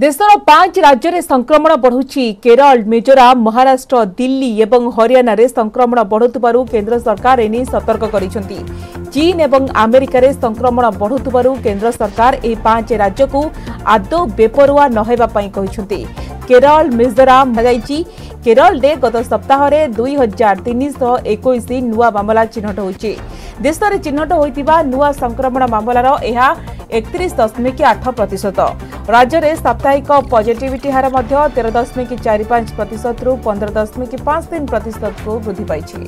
ଦେଶର ପାଞ୍ଚ ରାଜ୍ୟରେ ସଂକ୍ରମଣ ବଢ଼ୁଛି କେରଳ ମିଜୋରାମ ମହାରାଷ୍ଟ୍ର ଦିଲ୍ଲୀ ଏବଂ ହରିୟାଣାରେ ସଂକ୍ରମଣ ବଢ଼ୁଥିବାରୁ କେନ୍ଦ୍ର ସରକାର ଏନେଇ ସତର୍କ କରିଛନ୍ତି ଚୀନ୍ ଏବଂ ଆମେରିକାରେ ସଂକ୍ରମଣ ବଢ଼ୁଥିବାରୁ କେନ୍ଦ୍ର ସରକାର ଏହି ପାଞ୍ଚ ରାଜ୍ୟକୁ ଆଦୌ ବେପରୁଆ ନ ହେବା ପାଇଁ କହିଛନ୍ତି କେରଳ ମିଜୋରାମ କୁହାଯାଇଛି କେରଳରେ ଗତ ସପ୍ତାହରେ ଦୁଇ ହଜାର ତିନିଶହ ଏକୋଇଶ ନୂଆ ମାମଲା ଚିହ୍ନଟ ହୋଇଛି ଦେଶରେ ଚିହ୍ନଟ ହୋଇଥିବା ନୂଆ ସଂକ୍ରମଣ ମାମଲାର ଏହା একত্রিশ দশমিক আঠ প্রত রাজ্যের সাপ্তাহিক পজিটিভিটি হার তের দশমিক চারি পাঁচ প্রত পনের দশমিক পাঁচ তিন প্রত বৃদ্ধি পাইছে